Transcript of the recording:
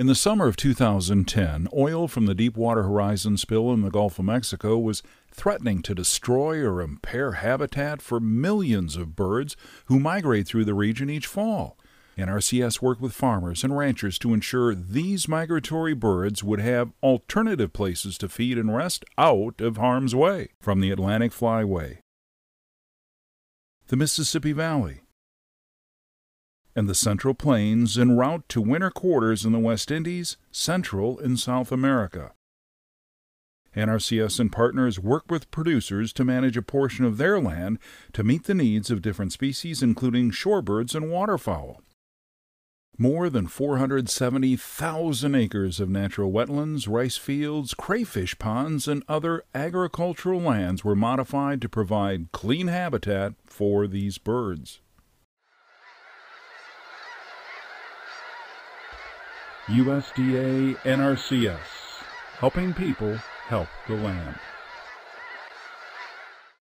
In the summer of 2010, oil from the Deepwater Horizon spill in the Gulf of Mexico was threatening to destroy or impair habitat for millions of birds who migrate through the region each fall. NRCS worked with farmers and ranchers to ensure these migratory birds would have alternative places to feed and rest out of harm's way. From the Atlantic Flyway, the Mississippi Valley, and the Central Plains en route to winter quarters in the West Indies, Central and South America. NRCS and partners work with producers to manage a portion of their land to meet the needs of different species, including shorebirds and waterfowl. More than 470,000 acres of natural wetlands, rice fields, crayfish ponds, and other agricultural lands were modified to provide clean habitat for these birds. USDA NRCS, helping people help the land.